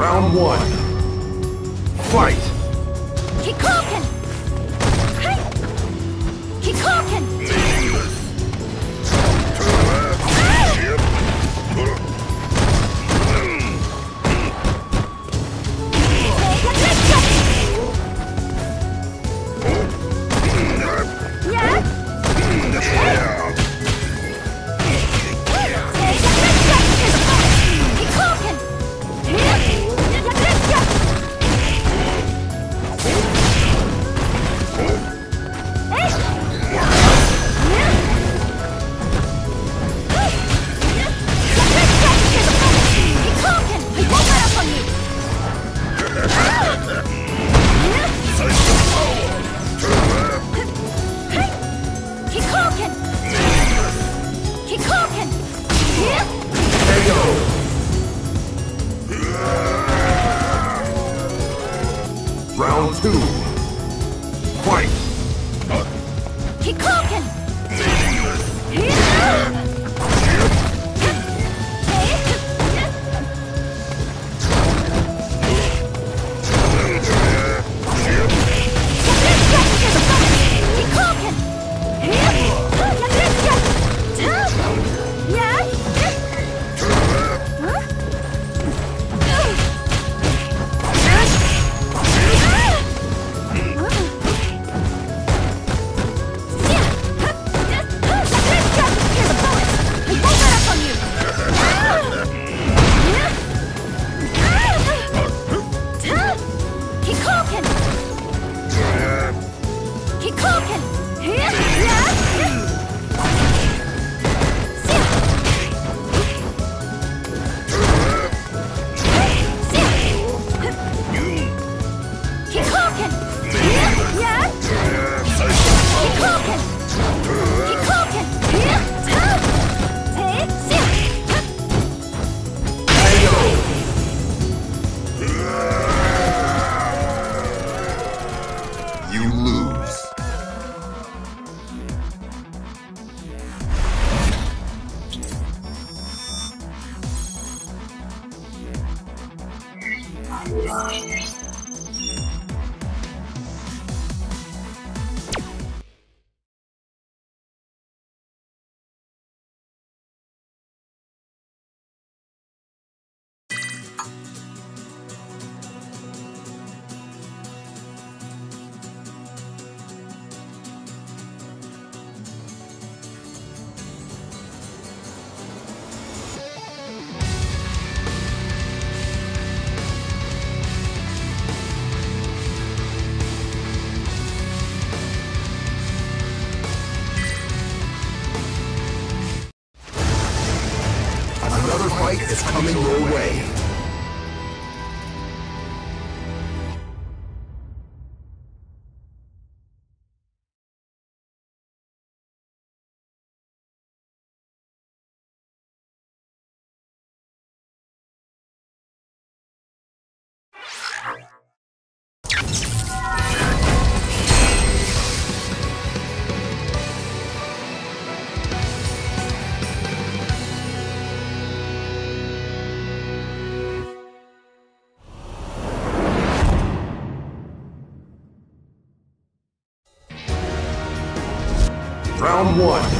Round one. Fight! One.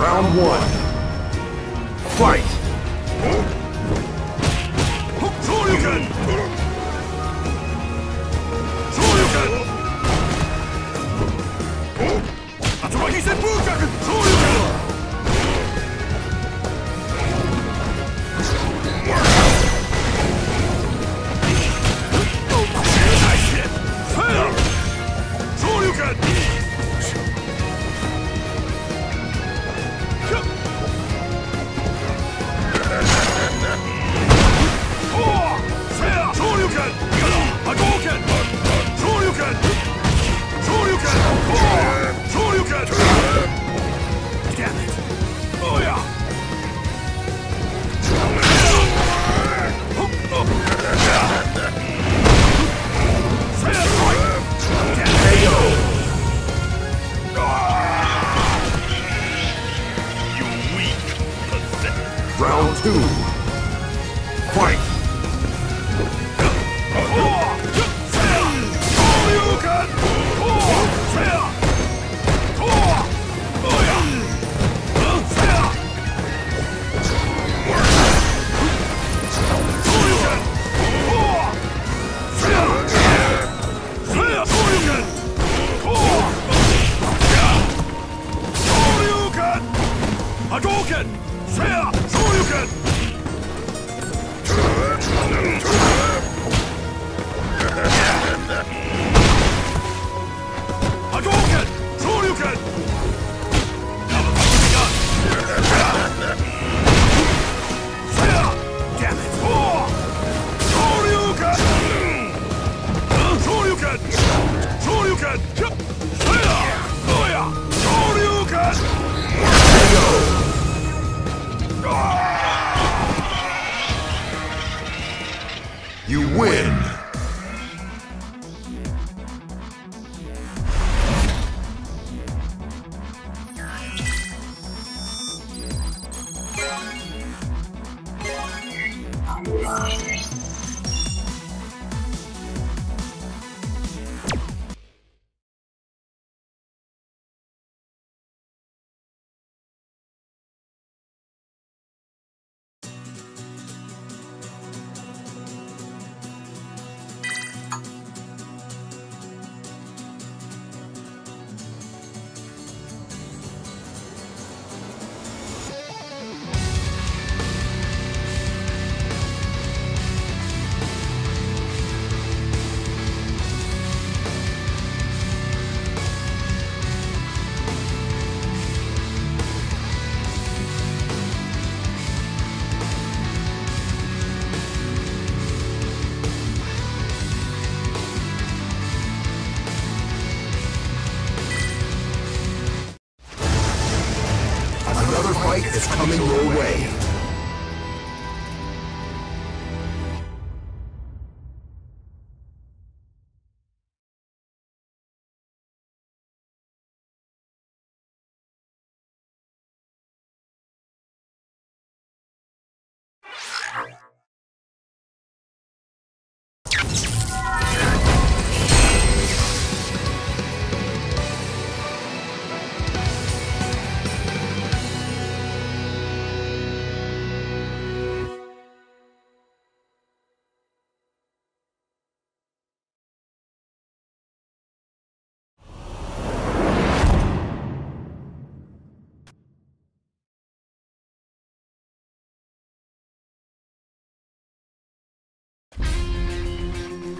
Round one. Fight! Two. Bye. fight is coming your way.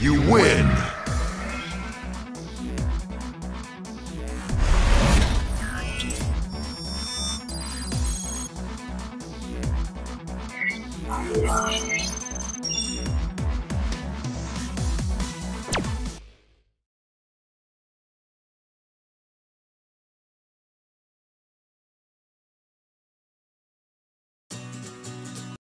You win.